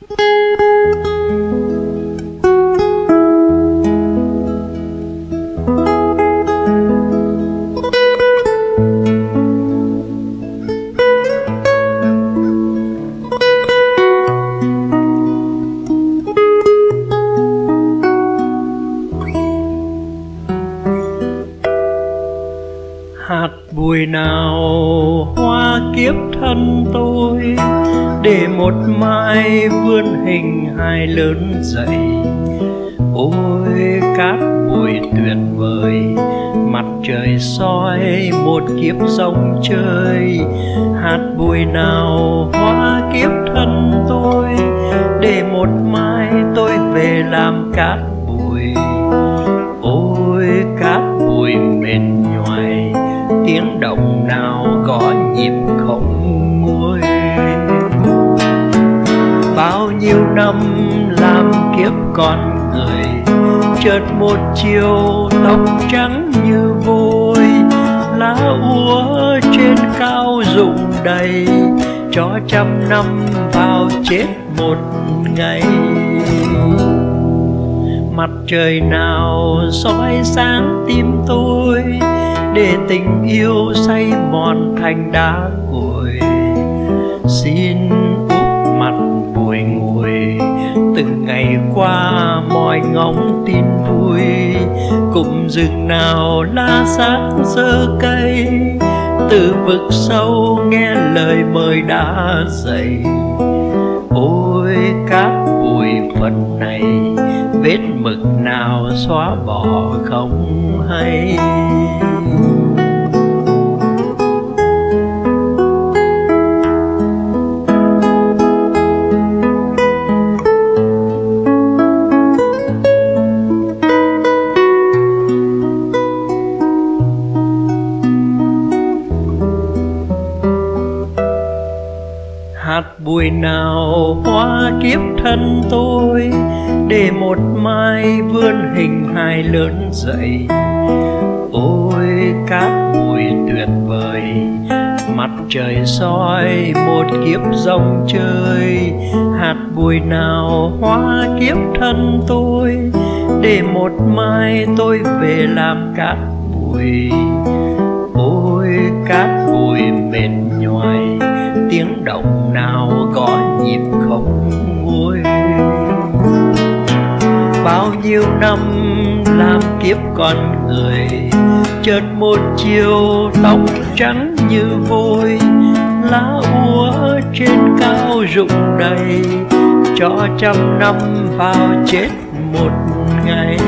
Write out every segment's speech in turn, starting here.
hạt bùi nào hoa kiếp thân tôi, để một mai vươn hình hài lớn dậy. Ôi, cát bụi tuyệt vời, mặt trời soi một kiếp rong chơi. Hạt bụi nào hoa kiếp thân tôi, để một mai tôi về làm cát bụi. Ôi, cát bụi mệt nhoài tiếng động nào gõ nhịp không nguôi. Bao nhiêu năm làm kiếp con người, chợt một chiều tóc trắng như vôi, lá úa trên cao rụng đầy, cho trăm năm vào chết một ngày. Mặt trời nào soi sáng tim tôi để tình yêu say mòn thành đá cuội xin úp mặt bùi ngùi, từng ngày qua mọi ngóng tin vui. Cùng rừng nào lá xác dơ cây, từ vực sâu nghe lời mời đã dậy. Ôi cát bụi phần này, vết mực nào xóa bỏ không hay? Hạt bụi nào hoa kiếp thân tôi, để một mai vươn hình hài lớn dậy. Ôi, cát bụi tuyệt vời, mặt trời soi một kiếp rong chơi. Hạt bụi nào hoa kiếp thân tôi, để một mai tôi về làm cát bụi. Ôi, cát bụi mệt nhoài tiếng động nào có nhịp không nguôi. Bao nhiêu năm làm kiếp con người, chợt một chiều tóc trắng như vôi, lá úa trên cao rụng đầy, cho trăm năm vào chết một ngày.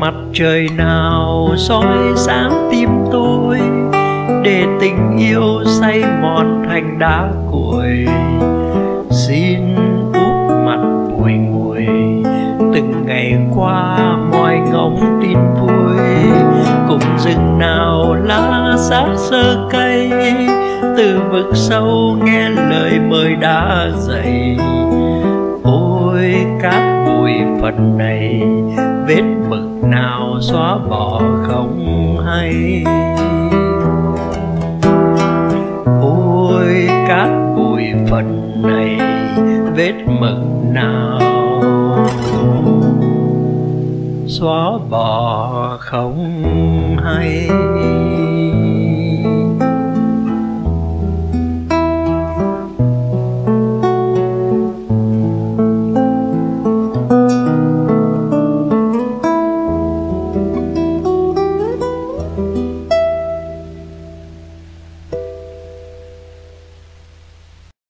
Mặt trời nào soi sáng tim tôi để tình yêu say mòn thành đá cuội xin úp mặt bụi ngùi từng ngày qua mọi ngóng tin vui. Cùng rừng nào lá xác sơ cây, từ vực sâu nghe lời mời đã dậy. Ôi, cát bụi phần này, vết mực nào xóa bỏ không hay? Phận phần này vết mực nào? Xóa bỏ không hay?